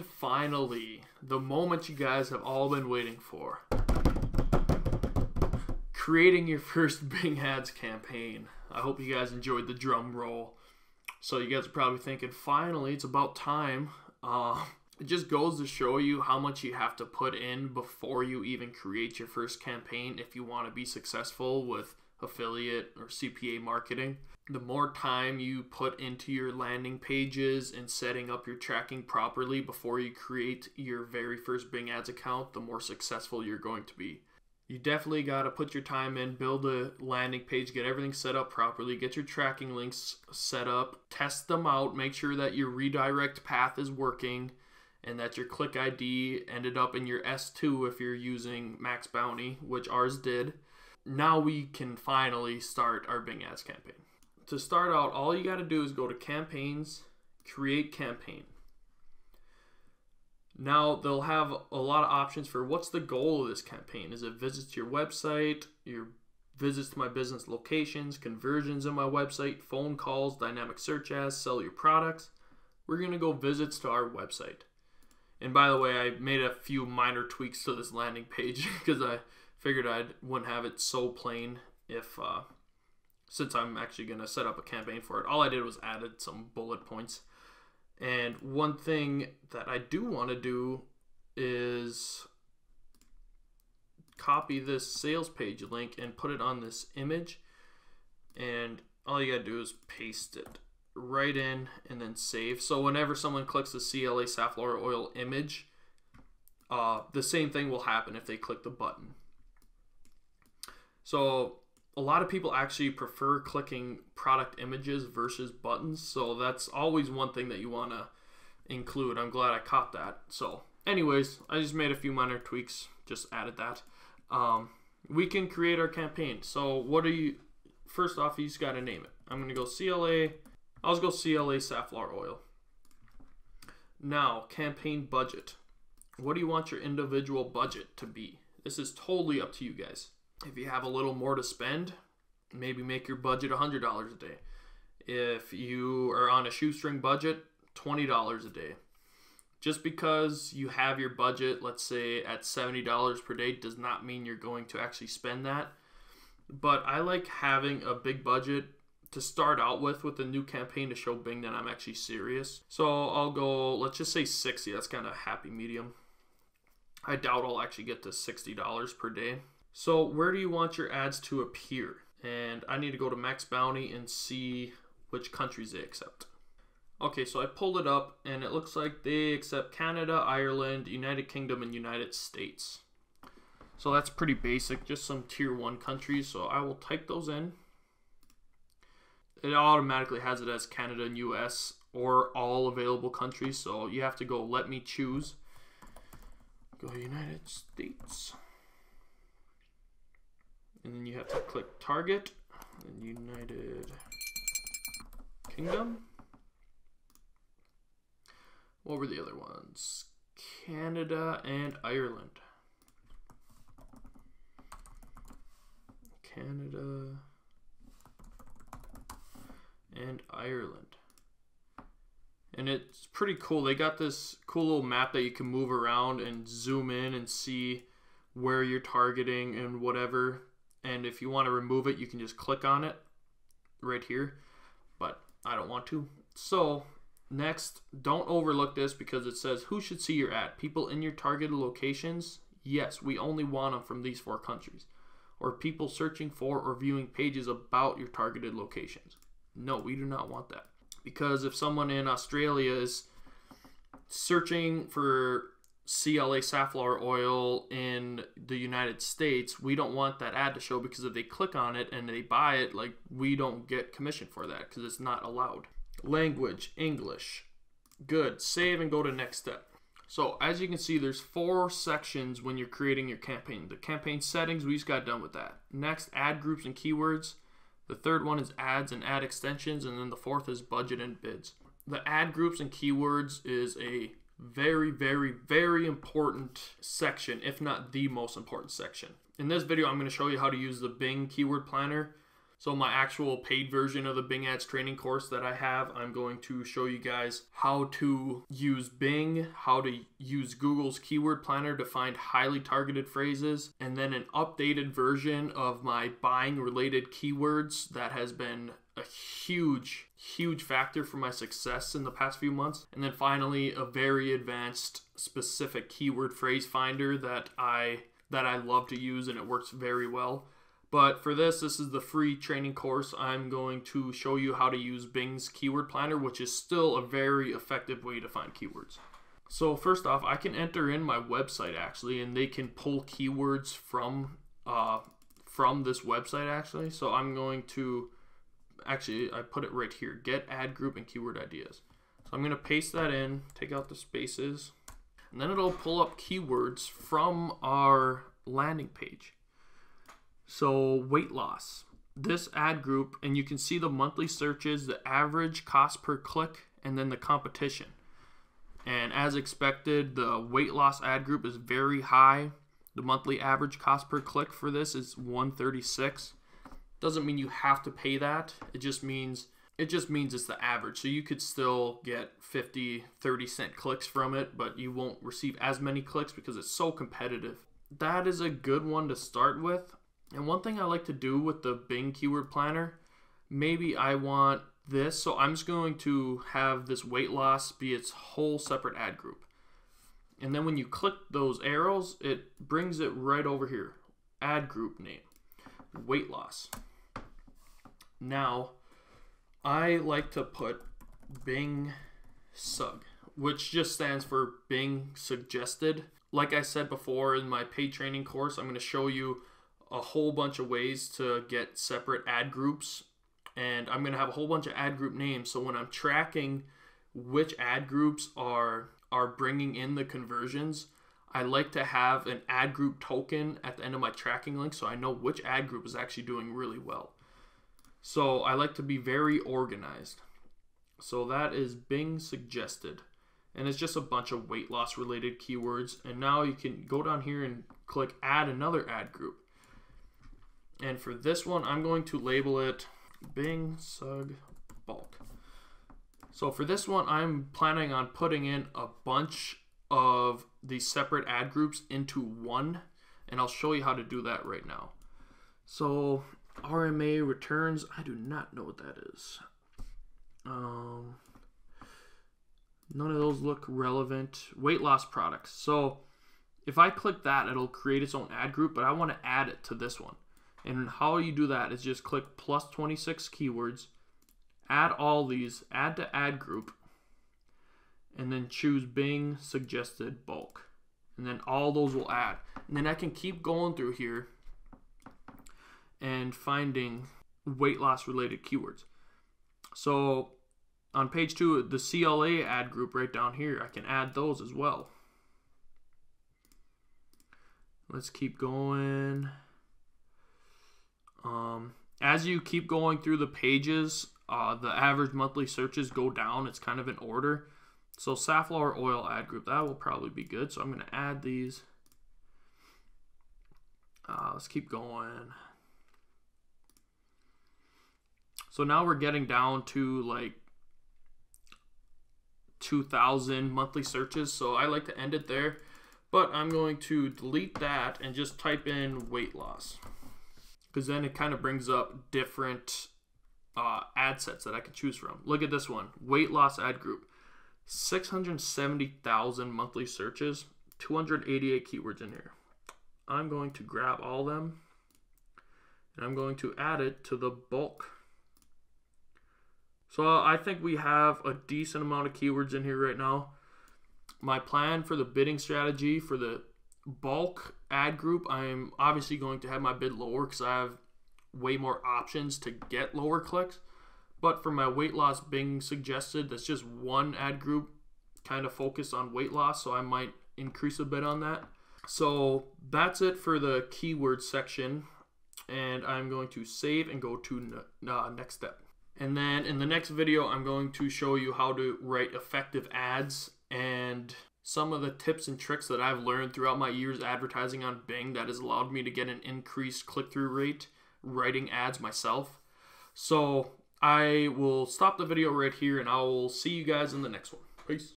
And finally, the moment you guys have all been waiting for creating your first Bing Ads campaign. I hope you guys enjoyed the drum roll. So, you guys are probably thinking, finally, it's about time. Uh, it just goes to show you how much you have to put in before you even create your first campaign if you want to be successful with affiliate or CPA marketing. The more time you put into your landing pages and setting up your tracking properly before you create your very first Bing Ads account, the more successful you're going to be. You definitely got to put your time in, build a landing page, get everything set up properly, get your tracking links set up, test them out, make sure that your redirect path is working and that your click ID ended up in your S2 if you're using MaxBounty, which ours did now we can finally start our Bing Ads campaign. To start out, all you got to do is go to campaigns, create campaign. Now they'll have a lot of options for what's the goal of this campaign. Is it visits to your website, your visits to my business locations, conversions on my website, phone calls, dynamic search ads, sell your products? We're going to go visits to our website. And by the way, I made a few minor tweaks to this landing page because I figured I wouldn't have it so plain if uh, since I'm actually going to set up a campaign for it. All I did was added some bullet points. And one thing that I do want to do is copy this sales page link and put it on this image. And all you got to do is paste it right in and then save. So whenever someone clicks the CLA safflower oil image, uh, the same thing will happen if they click the button. So a lot of people actually prefer clicking product images versus buttons. So that's always one thing that you want to include. I'm glad I caught that. So anyways, I just made a few minor tweaks, just added that. Um, we can create our campaign. So what are you, first off, you just got to name it. I'm going to go CLA, I'll just go CLA safflower oil. Now, campaign budget. What do you want your individual budget to be? This is totally up to you guys. If you have a little more to spend, maybe make your budget $100 a day. If you are on a shoestring budget, $20 a day. Just because you have your budget, let's say at $70 per day, does not mean you're going to actually spend that. But I like having a big budget to start out with with a new campaign to show Bing that I'm actually serious. So I'll go, let's just say 60. That's kind of happy medium. I doubt I'll actually get to $60 per day. So where do you want your ads to appear? And I need to go to MaxBounty and see which countries they accept. Okay, so I pulled it up and it looks like they accept Canada, Ireland, United Kingdom, and United States. So that's pretty basic, just some tier one countries. So I will type those in. It automatically has it as Canada and US or all available countries. So you have to go let me choose. Go United States and then you have to click target and United Kingdom. What were the other ones? Canada and Ireland. Canada and Ireland. And it's pretty cool. They got this cool little map that you can move around and zoom in and see where you're targeting and whatever and if you want to remove it you can just click on it right here but I don't want to. So next don't overlook this because it says who should see your ad? People in your targeted locations? Yes we only want them from these four countries. Or people searching for or viewing pages about your targeted locations. No we do not want that. Because if someone in Australia is searching for CLA safflower oil in the United States, we don't want that ad to show because if they click on it and they buy it, like we don't get commission for that because it's not allowed. Language, English. Good. Save and go to next step. So as you can see, there's four sections when you're creating your campaign. The campaign settings, we just got done with that. Next, ad groups and keywords. The third one is ads and ad extensions, and then the fourth is budget and bids. The ad groups and keywords is a very, very, very important section, if not the most important section. In this video, I'm going to show you how to use the Bing Keyword Planner So my actual paid version of the Bing Ads training course that I have, I'm going to show you guys how to use Bing, how to use Google's keyword planner to find highly targeted phrases, and then an updated version of my buying related keywords that has been a huge, huge factor for my success in the past few months. And then finally, a very advanced specific keyword phrase finder that I that I love to use and it works very well. But for this, this is the free training course. I'm going to show you how to use Bing's Keyword Planner, which is still a very effective way to find keywords. So first off, I can enter in my website actually, and they can pull keywords from uh, from this website actually. So I'm going to actually I put it right here: get ad group and keyword ideas. So I'm going to paste that in, take out the spaces, and then it'll pull up keywords from our landing page. So weight loss. This ad group, and you can see the monthly searches, the average cost per click, and then the competition. And as expected, the weight loss ad group is very high. The monthly average cost per click for this is 136. Doesn't mean you have to pay that. It just means it just means it's the average. So you could still get 50, 30 cent clicks from it, but you won't receive as many clicks because it's so competitive. That is a good one to start with. And one thing I like to do with the Bing Keyword Planner, maybe I want this. So I'm just going to have this weight loss be its whole separate ad group. And then when you click those arrows, it brings it right over here. Ad group name, weight loss. Now, I like to put Bing Sug, which just stands for Bing Suggested. Like I said before in my paid training course, I'm going to show you a whole bunch of ways to get separate ad groups and I'm going to have a whole bunch of ad group names so when I'm tracking which ad groups are are bringing in the conversions I like to have an ad group token at the end of my tracking link so I know which ad group is actually doing really well. So I like to be very organized. So that is Bing suggested. And it's just a bunch of weight loss related keywords. And now you can go down here and click add another ad group. And for this one, I'm going to label it Bing Sug Bulk. So for this one, I'm planning on putting in a bunch of these separate ad groups into one, and I'll show you how to do that right now. So RMA returns, I do not know what that is. Um, none of those look relevant. Weight loss products. So if I click that, it'll create its own ad group, but I want to add it to this one. And how you do that is just click plus 26 keywords, add all these, add to ad group, and then choose Bing suggested bulk. And then all those will add. And then I can keep going through here and finding weight loss related keywords. So on page two, the CLA ad group right down here, I can add those as well. Let's keep going. Um, as you keep going through the pages, uh, the average monthly searches go down. It's kind of in order. So safflower oil ad group, that will probably be good. So I'm going to add these. Uh, let's keep going. So now we're getting down to like 2,000 monthly searches. So I like to end it there. But I'm going to delete that and just type in weight loss because then it kind of brings up different uh, ad sets that I can choose from. Look at this one weight loss ad group 670,000 monthly searches, 288 keywords in here. I'm going to grab all them and I'm going to add it to the bulk. So I think we have a decent amount of keywords in here right now. My plan for the bidding strategy for the bulk ad group, I'm obviously going to have my bid lower because I have way more options to get lower clicks. But for my weight loss Bing suggested, that's just one ad group kind of focused on weight loss, so I might increase a bit on that. So that's it for the keyword section, and I'm going to save and go to uh, next step. And then in the next video, I'm going to show you how to write effective ads and some of the tips and tricks that I've learned throughout my years advertising on Bing that has allowed me to get an increased click through rate writing ads myself. So I will stop the video right here and I will see you guys in the next one. Peace.